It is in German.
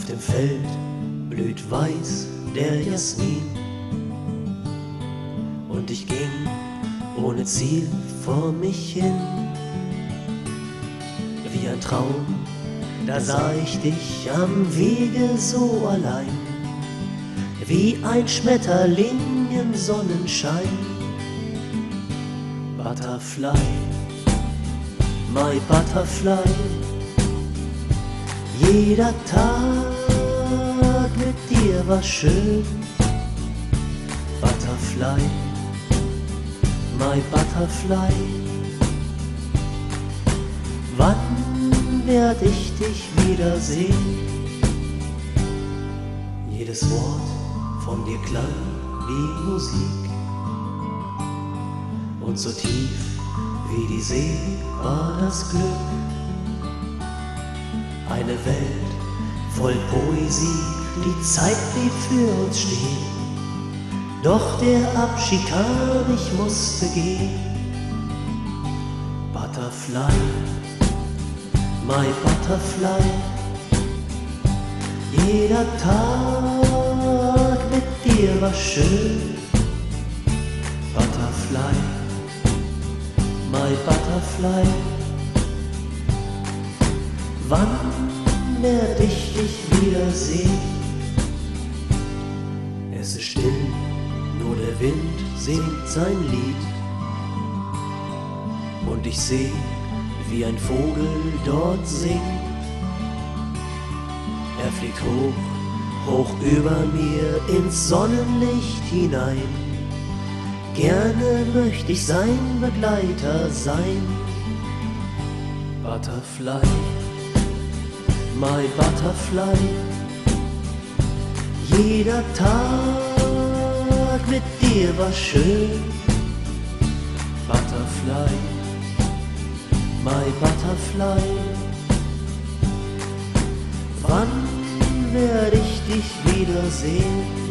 Auf dem Feld blüht weiß der Jasmin. Und ich ging ohne Ziel vor mich hin. Wie ein Traum, da sah ich dich am Wege so allein. Wie ein Schmetterling im Sonnenschein. Butterfly, my butterfly. Jeder Tag mit dir war schön. Butterfly, my butterfly. Wann werd ich dich wiedersehen? Jedes Wort von dir klang wie Musik. Und so tief wie die See war das Glück. Eine Welt voll Poesie, die Zeit blieb für uns stehen. Doch der Abschied kam, ich musste gehen. Butterfly, my butterfly. Jeder Tag mit dir war schön. Butterfly, my butterfly. Wiedersehen? Es ist still, nur der Wind singt sein Lied. Und ich seh, wie ein Vogel dort singt. Er fliegt hoch, hoch über mir ins Sonnenlicht hinein. Gerne möchte ich sein Begleiter sein. Butterfly, my butterfly. Jeder Tag mit dir war schön. Butterfly, my butterfly. Wann werde ich dich wiedersehen?